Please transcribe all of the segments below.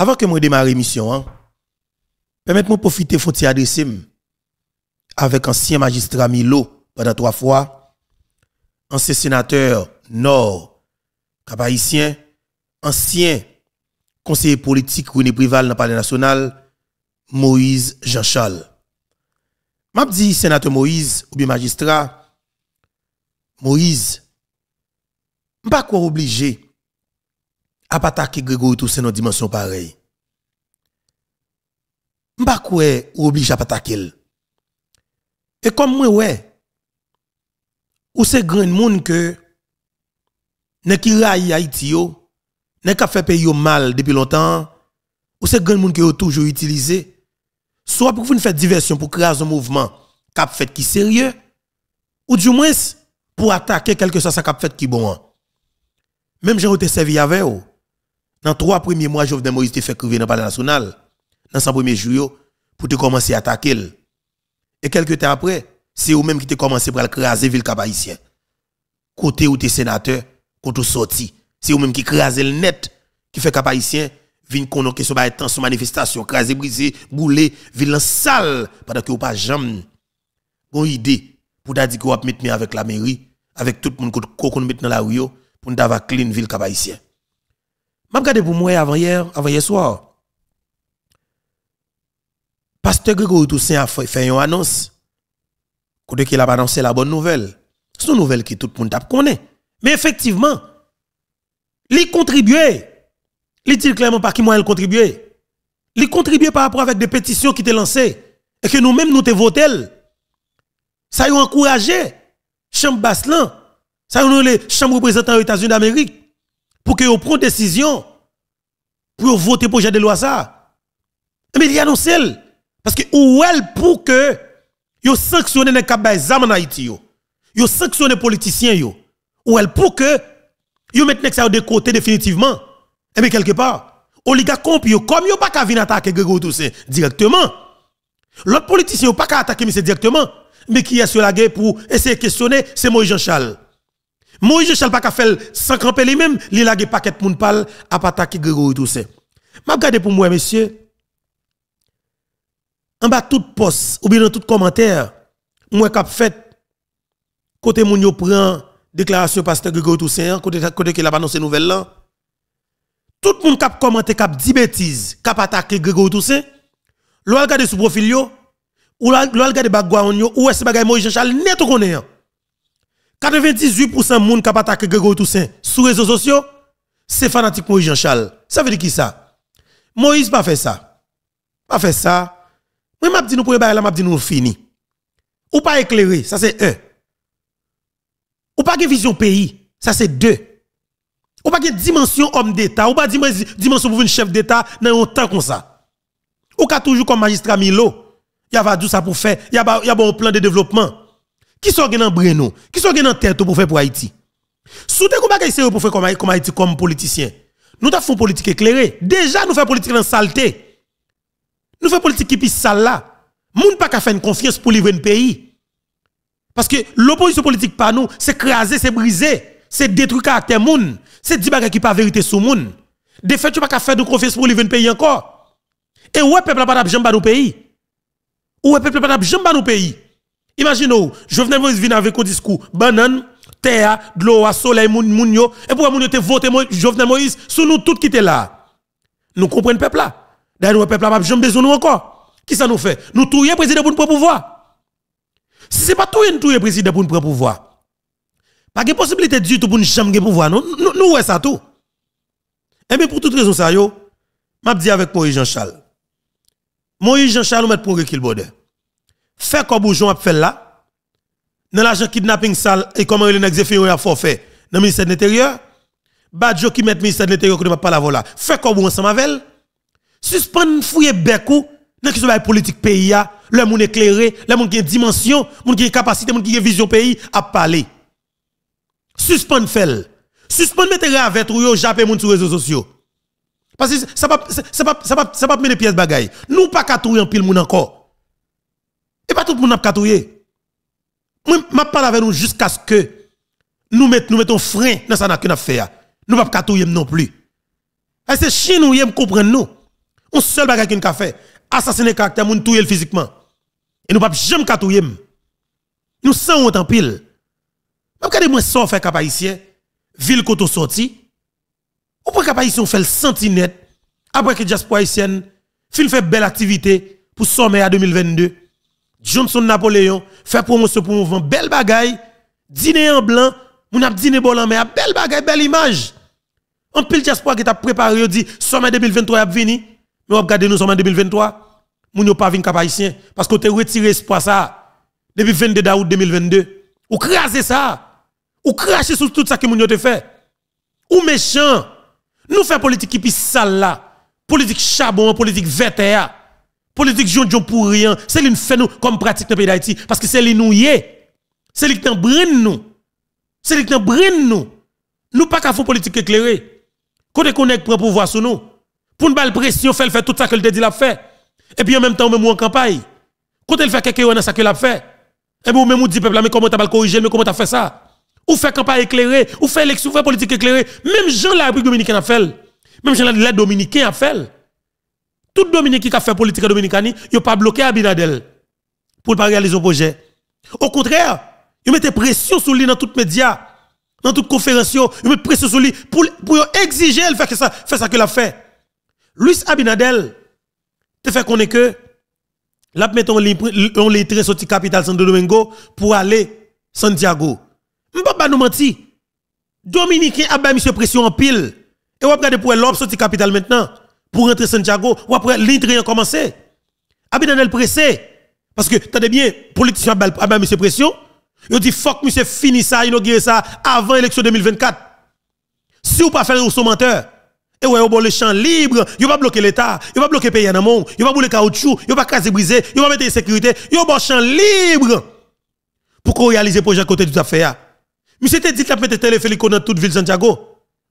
Avant que je démarre l'émission, hein, permettez-moi de profiter de adresser avec ancien magistrat Milo pendant trois fois, ancien sénateur Nord, haïtien, ancien conseiller politique René Prival dans le Palais national, Moïse Jean-Charles. M'a dit sénateur Moïse ou bien magistrat, Moïse, pas quoi obligé à pas attaquer Grégory Toussaint dans dimension pareille. M'pas quoi obligé à pas attaquer. Et comme moi ouais, ou c'est grand monde que ne qui raille Haïti yo, ne ka fait payer mal depuis longtemps, ou c'est grand monde qui ont toujours utilisé soit pour faire diversion pour créer un mouvement cap fait qui sérieux ou du moins pour attaquer quelque chose cap fait qui bon. Même j'ai été servi avec vous. Dans trois premiers mois, Jovenel Moïse te fait crier dans le palais national. Dans son premier jour, pour te commencer à attaquer. Et quelques temps après, c'est vous même qui te commencé pour craser ville. Côté où t'es sénateur, quand sorti, c'est vous même qui crase le net, qui fait cap haïtien, vin konon que soit temps manifestation, craser, briser, bouler, ville salle, pendant que vous pas jamais une idée pour dire mettre avec la mairie, avec tout le monde qu'on met dans la rue, pour nous avoir clean ville cap. M'a regardé pour moi avant hier, avant hier soir. Pasteur Grégory Toussaint a fait une annonce. Côté qu'il a annoncé la bonne nouvelle. C'est une nouvelle qui tout le monde connaît. Mais effectivement, il contribuait. Il dit clairement par qui moi il contribuait. Il contribuait par rapport avec des pétitions qui étaient lancées et que nous-mêmes nous t'avons voté. Ça a encouragé Chambre Baslan, ça a les chambres représentants aux États-Unis d'Amérique pour que vous preniez décision pour voter pour projet de loi ça. Mais il y a annoncé parce que ou elle pour que yo sanctionne les zam en Haïti yo? Yo sanctionne les politiciens. Ou elle pour que yo mette ça de côté définitivement? Et eh mais quelque part, oligarque comme yo pas qu'à venir attaquer Grégory Toussaint directement. L'autre politicien pas qu'à attaquer directement, mais qui est sur la guerre pour essayer de questionner, c'est Moïse Jean-Charles. Moïse Charles pas fait sans lui-même, il a paquet moun pal à attaquer Grégory Toussaint. M'a regardé pour moi monsieur. En bas tout poste ou bien dans tout commentaire, moi cap fait côté moun yo prend déclaration pasteur Grégory Toussaint côté côté qu'il a annoncé nouvelle là. Tout le monde cap commenter cap dit bêtises, cap attaquer Grégory Toussaint. L'on regarde sous profil yo ou l'on regarde background yo ou est-ce bagay Moïse Charles net connaît. 98% moun qui attaqué Grégory Toussaint sur les réseaux sociaux, c'est fanatique Moïse Jean-Charles. Ça veut dire qui ça? Moïse pas fait ça. Pas fait ça. Moi, m'a dit nous pour là, m'a dit nous fini. Ou pas éclairé, ça c'est un. Ou pas de vision pays, ça c'est deux. Ou pas de dimension homme d'État, ou pas dimension pour un chef d'État dans un temps comme ça. Ou pas toujours comme magistrat Milo, il y a tout ça pour faire, il y a, bon plan de développement. Qui sont dans Breno? Qui sont dans tête pour faire pour Haïti? Sous te combat sérieux pour faire comme, Haïti comme politicien? Nous avons une politique éclairée. Déjà, nous faisons politique dans saleté. Nous faisons politique qui pisse sale là. Moun pas qu'à faire une confiance pour livrer un pays. Parce que l'opposition politique par nous, c'est craser, c'est briser, c'est détruire caractère moun, c'est dire qui pas vérité sous moun. De fait, tu pas qu'à faire de confiance pour livrer un pays encore. Et ouais, peuple pas jamais nos pays? Ouais, peuple pas jamais nos pays? Imaginez, Jovenel Moïse vient avec un discours banane, terre, de l'eau, soleil, moun, moun yo, et pour moun yo te voter Jovenel Moïse, sous nous tout qui était là. Nous comprenons peuple là. D'ailleurs, le peuple là, jamais besoin nous encore. Qui ça nous fait? Nous touyer président pour nous prendre pouvoir. Si c'est pas touyer nous touyer président pour nous prendre pouvoir. Pas de possibilité du tout pour nous jamais pouvoir. Nous, nous, ouais ça tout. Et eh bien, pour toute raison, ça yo, m'a dit avec Moïse Jean-Charles. Moïse Jean-Charles, nous met pour le border fait comme a fait là. Dans l'argent kidnapping sale et comment il a fait un forfait. Dans ministère de l'Intérieur. Badjo qui met ministère de l'Intérieur ne pas la voilà. Fait comme ensemble avec. Suspend fouiller bekou dans qui soit politique pays le monde éclairé le monde qui a dimension monde qui a capacité monde qui a vision pays à parler suspend fait suspend mettre avec ou yo japper monde sur les réseaux sociaux. Parce que ça pas ça pas ça pas ça pas mettre pièces bagaille. Nous pas qu'à en pile monde encore pas tout le monde a katouye. Moi, je parle avec nous jusqu'à ce que nous mettons, nous mettons frein dans ça que nous fait. Nous pas katouye non plus. Et c'est chien nous comprendre nous. On seul bagage qu'une fait, assassiner caractère moun touyer physiquement. Et nous pas jamais katouyer. Nous sans autant pile. Regardez moi ça fait cap haïtien, ville koto sorti. Ou pour cap haïtien fait le sentinelle après que diaspora haïtienne fin fait belle activité pour sommet à 2022. Johnson Napoléon fait promotion pour mouvement belle bagaille, dîner en blanc, moun a dîner bon mais belle bagaille, belle image. En pile diaspora qui t'a préparé dit sommet 2023 a venu, mais on regarde nous sommet 2023, moun yo pas vinn cap haïtien parce que tu retiré espoir ça depuis 22 août 2022. Ou craser ça. Ou cracher sur tout ça que moun yo te fait. Ou méchant. Nous faisons politique qui pis sale là. Politique charbon, politique verte Politique jonjon pour rien. C'est l'une fait nous comme pratique dans le pays d'Haïti. Parce que c'est l'une nous C'est l'une qui nous. C'est l'une qui nous. Nous pas qu'à faire politique éclairée. Quand on connecte pour pouvoir sur nous. Pour une balle pression, fait fait tout ça que le dit l'a fait. Et puis en même temps, même en campagne. Quand elle fait quelque chose ça que l'a fait. Et puis même dit peuple mais comment t'as corrigé, mais comment t'as fait ça? Ou fait campagne éclairée, ou fait élection, ou fait politique éclairée. Même Jean la République dominicaine a fait. Même Jean la Dominicain a fait. Tout Dominique qui a fait politique dominicaine, il n'a pas bloqué Abinadel pour ne pas réaliser le projet. Au contraire, il mettait pression sur lui dans tous les médias, dans toutes les conférences, il met pression sur lui pour, exiger de faire ça, faire ça qu'il a fait. Luis Abinadel, te fait connaître que là, mettons on les très sorti capitale Santo Domingo pour aller Santiago. M'pa nous mentir. Dominicain a mis pression en pile. Et on regarder pour l'homme sorti capitale maintenant pour rentrer Santiago ou après l'intrigue a commencé. Abinadel pressé parce que t'as bien politicien a mis monsieur pression. Il dit fuck monsieur fini ça, inauguré ça avant l'élection 2024. Si vous pas faire menteur et ouais, vous le champ libre, vous pas bloquer l'État, vous pas bloquer le pays en amont, vous pas le caoutchouc, vous pas caser briser, vous pas mettre en sécurité, vous pas champ libre pour qu'on réalise le projet à côté tout à fait. Monsieur te dit a mis téléphérique dans toute ville de Santiago.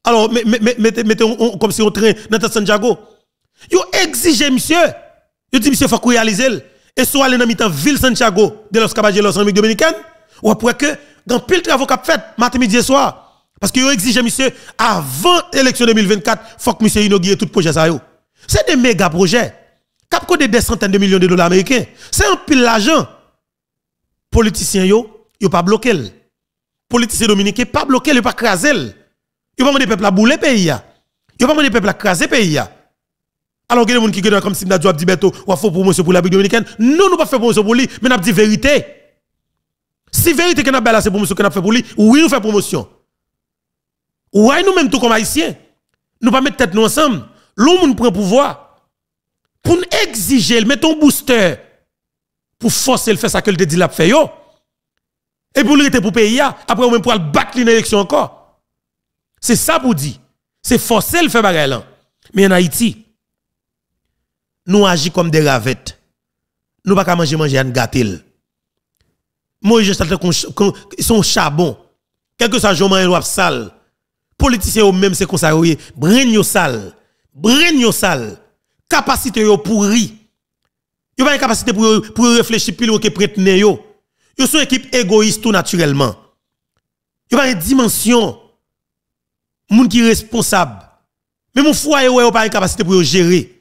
Alors, mettez comme si on train dans Santiago. Vous exigez, monsieur. Vous dit, monsieur, faut qu'on réalise. Et soit aller dans la ville Santiago de los Caballeros en République dominicaine, ou après que, dans pile travaux qu'a fait, matin, midi et soir. Parce que vous exigez, monsieur, avant l'élection 2024, il faut que monsieur inaugure tout projet. C'est des méga projets. Cap des centaines de millions de dollars américains. C'est un pile l'argent. Politiciens, yo, yo pas bloqué politiciens dominicains pas bloqué, le pas craser. Ils pas demander peuple à bouler pays Ils pas demander peuple à craser pays Alors que les gens qui comme si nous avons dit beto ou promotion pour la République dominicaine, nous nous pas fait promotion pour lui, mais nous dit vérité. Si vérité que nous avons fait promotion que nous fait pour lui, oui nous fait promotion. Oui nous même tout comme haïtiens. Nous pas mettre tête nous ensemble. L'homme prend pouvoir pour nous exiger, mettre un booster pour forcer le faire ça que le dit l'a fait yo. Et pour lui, pour payer, après, on même pour battre l'élection encore. C'est ça pour dire. C'est forcer le faire bagarre Mais en Haïti, nous agissons comme des ravettes. Nous ne pouvons pas manger, manger, un gâtel. Moi, je ils sont charbon. Quelque soit jour man sale. Politiciens eux même c'est comme ça yo sale. Yo sale. Capacité yo pourri. Yo pas capacité pour pour réfléchir plus que prête yo. Yo sont équipe égoïste tout naturellement. Yo pas une dimension moun qui responsable. Mais mon foyer ouais pas une capacité pour gérer.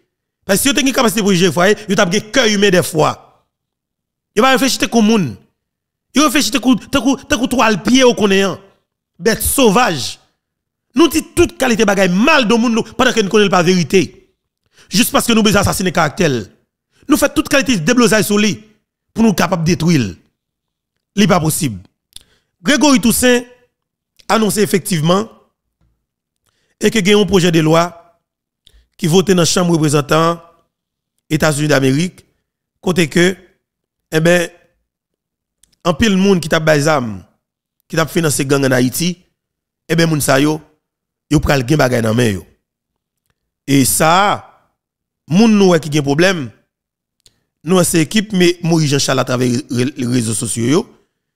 Parce que si vous avez une capacité pour gérer vous avez un cœur humain des fois. Yo pas réfléchir comme moun. Yo réfléchir comme toile pied au connaissant. Bête sauvage. Nous dit toute qualité bagaille mal de monde pendant que nous connaissons pas la vérité. Juste parce que nous besoin assassiner caractère. Nous faisons toute qualité de déblosage sur lui pour nous capables de détruire n'est pas possible. Grégory Toussaint annoncé effectivement et que un projet de loi qui vote dans la Chambre des représentants États-Unis d'Amérique côté que eh ben en pile monde qui t'a bazam qui t'a financé gang en Haïti eh ben moun sa yo yo pral gen bagay main yo. Et ça moun nou qui gen problème nous c'est équipe mais Maurice Jean-Charles à travers les réseaux sociaux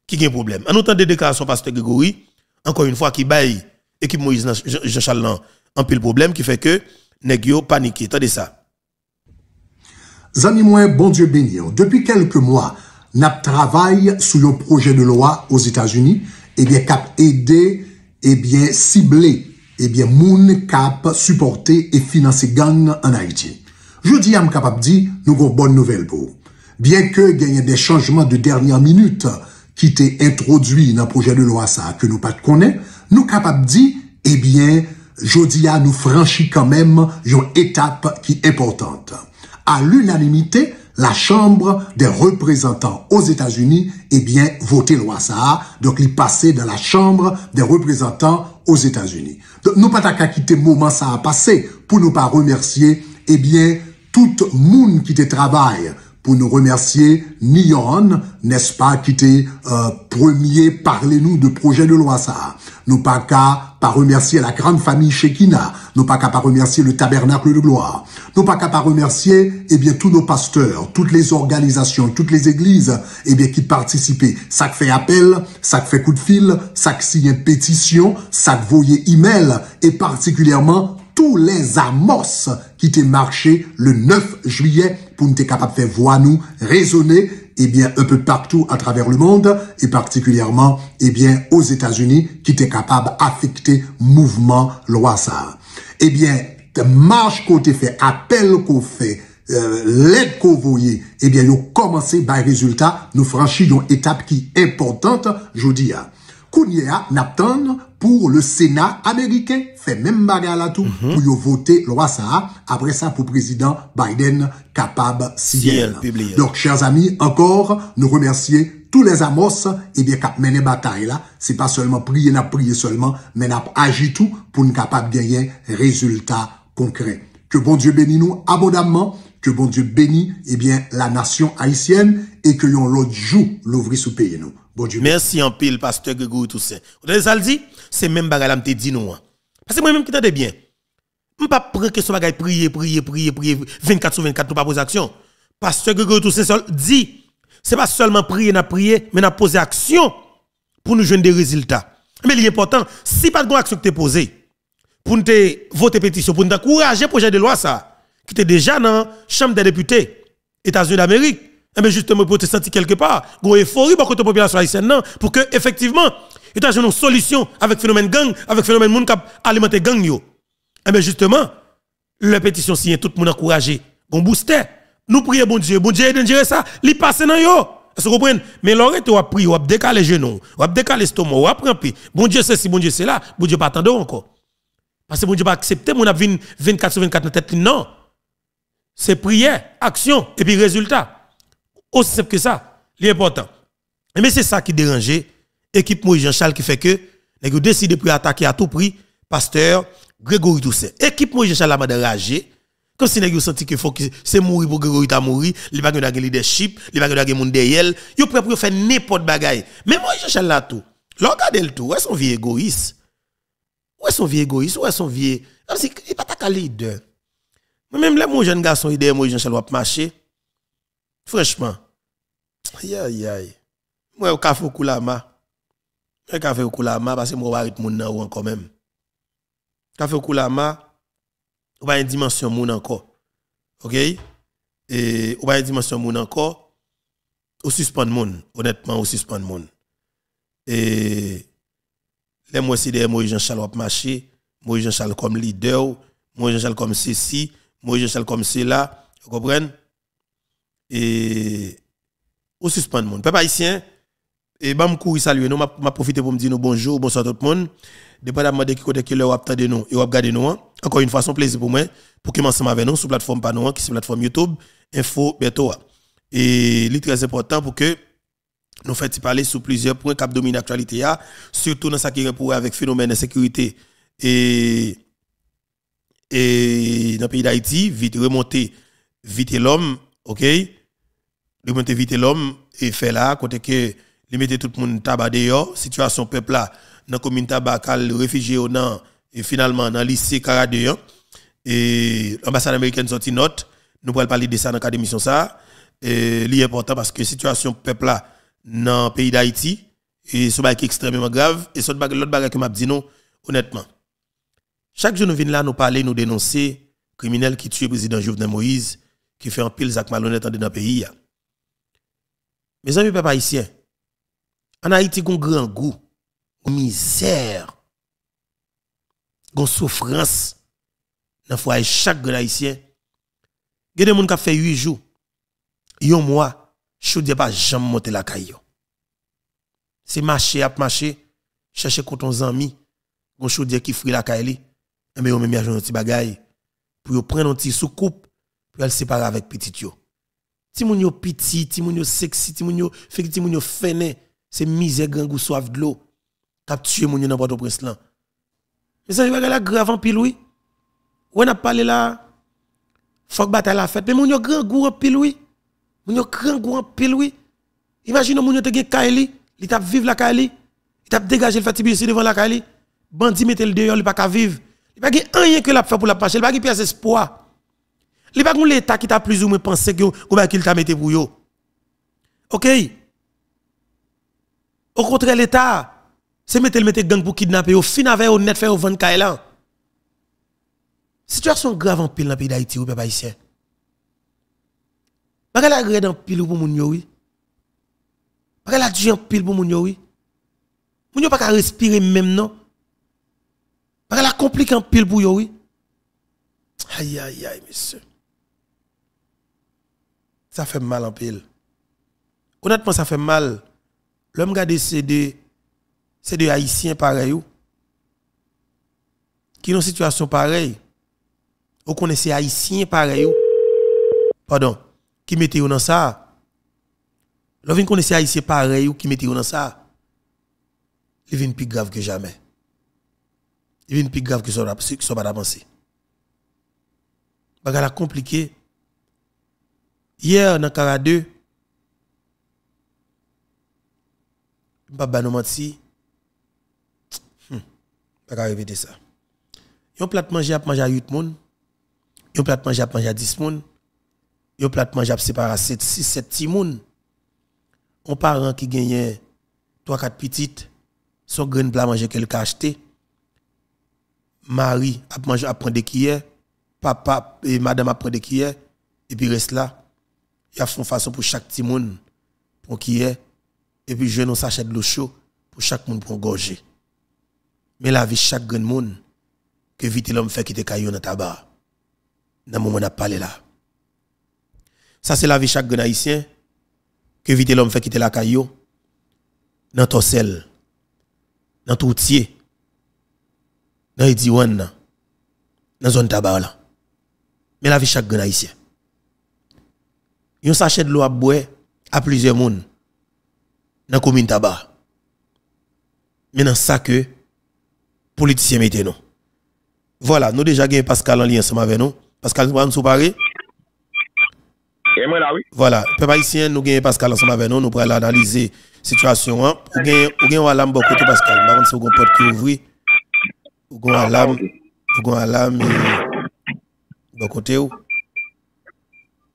qui a un problème. En autant de déclarations pasteur Grégory, encore une fois, qui baille équipe Moïse Jean-Charles un pile problème qui fait que nèg yo paniqué. Tendez ça. Zami mwen, bon Dieu béni. Depuis quelques mois, nap travail sou yon projet de loi aux États-Unis, et eh bien cap aider, et eh bien cibler, et eh bien moun cap supporter et financer gang en Haïti. Je dis am capable di, nou gon bonne nouvelle pou. Bien que gagne des changements de dernière minute qui t'est introduit dans projet de loi ça que nous pas connaît, nous capable di, et eh bien jodi a nou franchi kanmem yon etap ki importante. A l'unanimite, la Chambre des représentants aux États-Unis, eh bien, voté loi ça. Donc, il passait dans la Chambre des représentants aux États-Unis. Donc, nous pas qu'à quitter moment ça a passé pour nous pas remercier, eh bien, tout le monde qui te travaille pour nous remercier Nyon, n'est-ce pas, qui était euh, premier parler-nous de projet de loi ça. Nous pas qu'à pas remercier la grande famille Shekina, nous pas qu'à pas remercier le tabernacle de gloire, nous pas qu'à pas remercier, eh bien, tous nos pasteurs, toutes les organisations, toutes les églises, eh bien, qui participaient. Ça fait appel, ça fait coup de fil, ça signe pétition, ça voyait email, et particulièrement tous les amos qui étaient marché le 9 juillet pour nous être capable de faire voix nous résonner eh bien un peu partout à travers le monde et particulièrement eh bien aux États-Unis qui étaient capables d'affecter mouvement loi ça. Eh bien marche qu'on fait appel qu'on fait euh, l'aide qu'on voyait, eh bien, nous commencé par résultat, nous franchissons une étape qui est importante, je dis, Kounia Napton pour le Sénat américain fait même bagarre là tout Mhm. pour y voter loi ça après ça pour président Biden capable publié. Donc chers amis encore nous remercier tous les amos et bien cap mener bataille là c'est pas seulement prier n'a prier seulement mais n'a agi tout pour nous capable gagner résultat concret. Que bon Dieu bénisse nous abondamment que bon Dieu bénisse eh bien la nation haïtienne et que l'autre jour l'ouvrir sous pays nous. Bon Dieu Merci en pile, pasteur Grégory Toussaint. Vous avez ça le dit? C'est même bagay me dit nous. hein. Parce que moi-même qui t'entends bien. Je ne pas prendre que ce bagay prier, prier, prier, prier, 24 sur 24, nous pas poser action. Pasteur Grégory Toussaint dit, c'est pas seulement prier, n'a prier, mais n'a poser action pour nous joindre des résultats. Mais l'important, si pas de action que tu posée, pour nous te voter pétition, pour nous encourager le projet de loi ça, qui était déjà dans la Chambre des députés, États-Unis d'Amérique, eh bien justement pour te sentir quelque part, une euphorie pour la population haïtienne, non, pour que effectivement, il y ait une solution avec le phénomène gang, avec le phénomène moun kap alimenter gang yo. Eh bien justement, la pétition signe tout le monde encouragé, booster. Nous prions bon Dieu, bon Dieu aide gérer ça, li passe dans yo. Est-ce que vous comprenez? Mais l'oreille, tu vas prier, ou décaler les genoux, ou décaler l'estomac, ou prendre Bon Dieu, c'est si, bon Dieu, c'est là, bon Dieu, pas attendre encore. Parce que bon Dieu, pas accepter, mon a 24 sur 24 dans tête, non. C'est prière, action, et puis résultat. Aussi simple que ça, l'important. Mais c'est ça qui dérangeait équipe Moïse Jean-Charles qui fait que nous décidé de attaquer à tout prix pasteur Grégory Toussaint. Équipe Moïse Jean-Charles a ragé comme si nous senti que faut que c'est mourir pour Grégory ta mourir, il va pas leadership, il va pas monde derrière, il prêt pour faire n'importe bagaille. Mais Moïse Jean-Charles là tout. Regardez le tout, est son vieux égoïste? Où est son vieux égoïste? Où est son vieux? Comme si il pas ta leader. Même les mon jeune garçon idée Moïse Jean-Charles va marcher. Franchement. Aïe aïe aïe. Moi au café au Koulama. Un café au Koulama parce que moi arrête mon nan encore même. Café au Koulama ou pas une dimension moun encore. OK? Et ou pas une dimension moun encore. Ou suspend moun, honnêtement ou suspend moun. Et les moi c'est Moïse Jean-Charles va marcher, Moïse Jean-Charles comme leader, Moïse Jean-Charles comme ceci, Moïse Jean-Charles comme cela, vous comprenez? Et ou suspend moun. Peuple haïtien, et bam courir saluer nous, m'a profité pour me dire bonjour, bonsoir tout le monde. Dépendamment de qui côté qui leur attendez nous et regarder nous. hein. Encore une fois, c'est plaisir pour moi pour que ensemble avec nous sur plateforme Panou qui est plateforme YouTube Info Beto. Et il est très important pour que nous fassions parler sur plusieurs points qui dominent l'actualité, surtout dans ce qui est avec phénomène de sécurité et, et dans le pays d'Haïti, vite remonter, vite l'homme, ok? Remonter vite l'homme et faire là, côté que les mettez tout le monde tabac dehors, situation peuple là, dans commune tabac, le réfugié au nan, et finalement dans lycée Caradéon, et l'ambassade américaine sorti note, nous pourrons parler de ça dans cadre d'émission ça, et important parce que situation peuple là, dans le pays d'Haïti, et est extrêmement grave, et l'autre bagage que m'a dit non, honnêtement. Chaque jour nous venons là, nous parler, nous dénoncer, criminels qui tuent le président Jovenel Moïse, qui fait un pile Zach malhonnête dans le pays. Mes amis, papa haïtiens, en Haïti, on a un grand goût, une misère, une souffrance dans le chaque haïtien. Il y a des gens qui ont fait 8 jours. Yon mois, chaudière pas jamais monter la caillou. C'est marcher marcher, chercher amis, gon chaudière qui frit la caille mais on même un petit pour prendre un petit soucoupe pour le séparer avec petit yo. Ti moun yo petit, ti moun yo sexy, ti moun yo fait ti moun yo fene, c'est misère grand goût soif de l'eau. K'ap tuer moun yo dans Port-au-Prince là. Mais ça va la grave en pile oui. On a parlé là faut que bataille la fête mais moun yo grand goût en pile oui. Moun yo grand goût en pile oui. Imagine moun yo te gen Kaili, li tap vivre la Kaili, il tap dégager le fatigué devant la Kaili. Bandi mette le dehors, il pas qu'à vivre. Il pas rien que l'a fait pour la marcher, il pas pièce espoir. Il pas l'état qui t'a plus ou moins pensé que qu'il t'a mis pour yo. OK? Au contraire l'état c'est mettre le gang pour kidnapper au fin avec honnête faire au 20 là. Situation grave en pile dans le pays d'Haïti ou papa ici. Pas la grève en pile pour moun yo oui. Pas la en pile pour moun yo oui. Moun yo pas respirer même non. Parce la complique en pile pour oui. Aïe, aïe, aïe, monsieur. Ça fait mal en pile. Honnêtement, ça fait mal. L'homme qui a décédé, c'est des Haïtiens pareils. Qui ont une situation pareille? Vous connaissez Haïtiens pareils. Pardon. Qui mettez dans ça? L'homme connaissez Haïtiens pareils qui mettez dans ça? Il vient plus grave que jamais il vient plus grave que qui soit pas avancé. Bagala compliqué. Hier, dans Cara 2, Baba nous menti. Hum, pas répéter ça. Yon plat manger à manger à 8 moun. Yon plat manger à manger à 10 moun. Yon plat manger à séparer 7 6 7 petits moun. On parent qui gagne 3 4 petites, son grain plat manger qu'elle acheté Marie a mangé a prendre des papa et madame a prendre des et puis reste là. Il y a une façon pour chaque petit monde pour est et puis je nous sachet de l'eau chaud pour chaque monde pour gorger. Mais la vie chaque grand monde que vite l'homme fait quitter caillou dans tabac. Dans le moment où on a là. Ça c'est la vie chaque grand haïtien que vite l'homme fait quitter la caillou dans ton sel dans tout tiers dans les Diwan, dans zone tabac là. Mais la vie chaque grand haïtien. Yon sachet de l'eau à boire à plusieurs moun dans la commune tabac. Maintenant ça que politiciens mettez nous. Voilà, nous déjà gagné Pascal en lien ensemble avec nous. Pascal, nous allons nous parler. Et moi là, oui. Voilà, peuple haïtien, nous gagnons Pascal ensemble avec nous, nous pourrons analyser la situation. Hein. Ou gagnons, gagnons Alam côté Pascal. Par contre, c'est un porte qui ouvre. Ou gon alam, ou gon alam, bon côté où.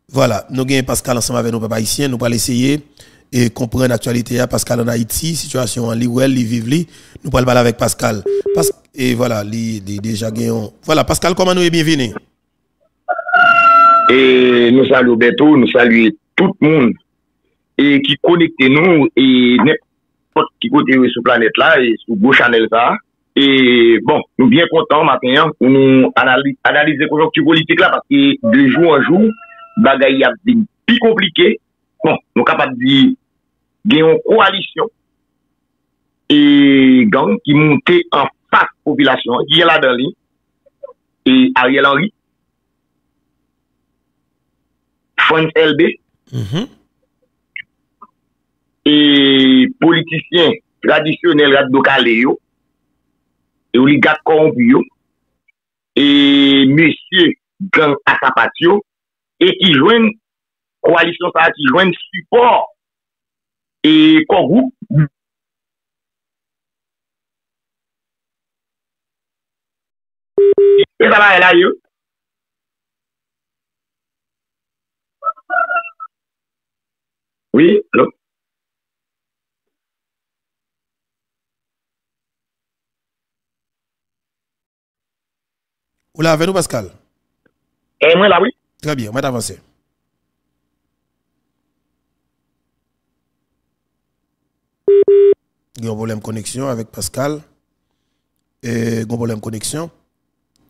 Voilà, nous avons Pascal ensemble avec nos papa ici, nous allons essayer et comprendre l'actualité à Pascal en Haïti, situation en Liwell, li vive li, nous parler avec Pascal. Pas, et voilà, li, déjà gagnons. Voilà, Pascal, comment nous est bienvenu? Et nous saluons Beto, nous saluons tout le monde et qui connecte nous et n'importe qui côté sur la planète là et sur Beau Chanel ça. Et bon, nous bien contents maintenant pour nous analyser, analyser conjoncture politique là parce que de jour en jour, bagaille a plus compliqué. Bon, nous capables de dire gen yon koalisyon e gang ki monte an fat popilasyon, yel adan li e Ariel Henry Frans LB mm -hmm. e politisyen tradisyonel rad do kale yo e ou li gat koromp yo e mesye gang asapat yo e ki jwen koalisyon sa ki jwen support et groupe Et ça va, là, yo. Oui, allô? Vous l'avez avec nous, Pascal? Et moi, là, oui. Très bien, on va avancer. Il y a un problème de connexion avec Pascal. Et un problème de connexion.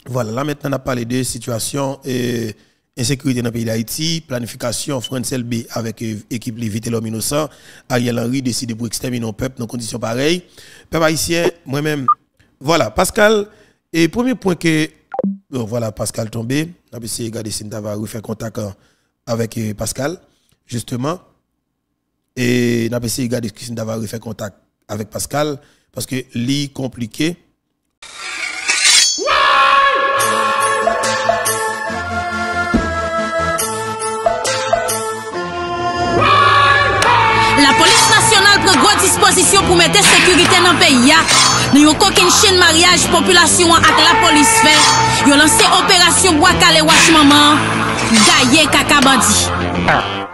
Voilà, là maintenant on a parlé de situation et insécurité dans le pays d'Haïti, planification France B avec équipe Vite l'homme innocent, Ariel Henry décide pour exterminer nos peuple dans conditions pareilles. Peuple haïtien, moi-même, voilà, Pascal, et premier point que, voilà, Pascal tombé, on a essayé de regarder si contact avec euh, Pascal, justement, et on a essayé de regarder si contact avec Pascal, parce que lit compliqué. La police nationale prend grande disposition pour mettre sécurité dans le pays. Nous avons aucune chaîne mariage population avec la police fait. Ils ont lancé opération bois calé wash maman. Gaillé kaka bandi.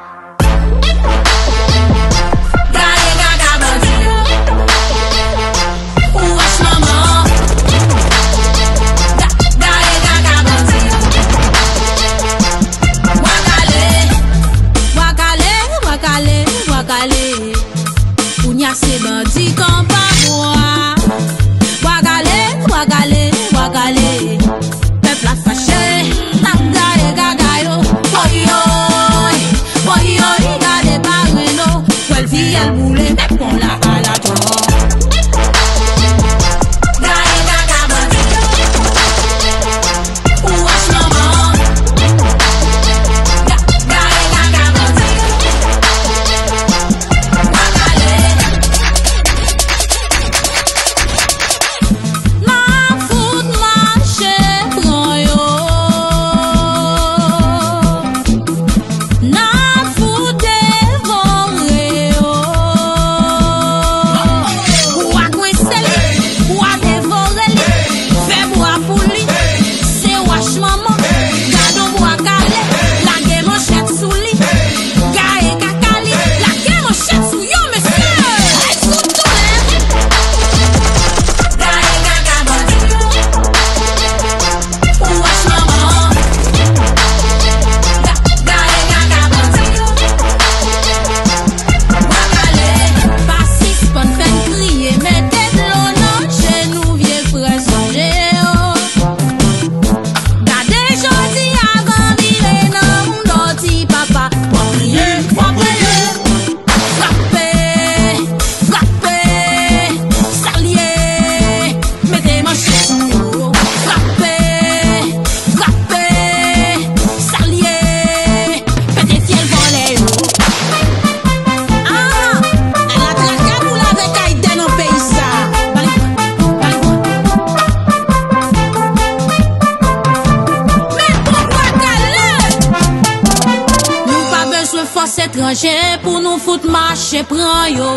che pran yo.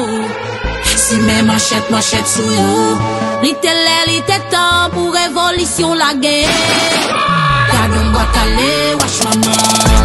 Si men manchet manchet sou yo. Li te lè li te tan pou revolisyon la gen Gade mwa tale wach maman.